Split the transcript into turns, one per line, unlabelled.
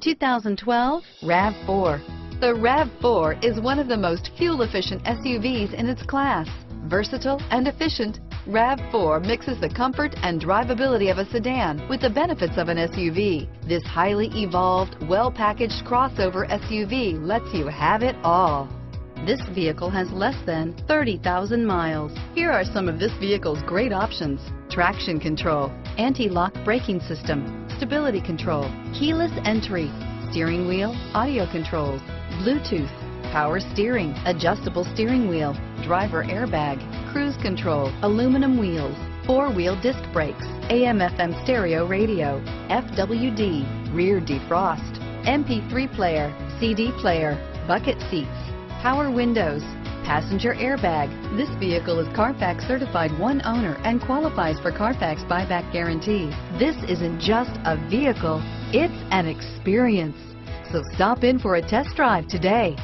2012 RAV4. The RAV4 is one of the most fuel-efficient SUVs in its class. Versatile and efficient, RAV4 mixes the comfort and drivability of a sedan with the benefits of an SUV. This highly evolved, well-packaged crossover SUV lets you have it all. This vehicle has less than 30,000 miles. Here are some of this vehicle's great options. Traction control, anti-lock braking system, stability control, keyless entry, steering wheel, audio controls, Bluetooth, power steering, adjustable steering wheel, driver airbag, cruise control, aluminum wheels, four-wheel disc brakes, AM FM stereo radio, FWD, rear defrost, MP3 player, CD player, bucket seats, power windows, passenger airbag. This vehicle is Carfax certified one owner and qualifies for Carfax buyback guarantee. This isn't just a vehicle, it's an experience. So stop in for a test drive today.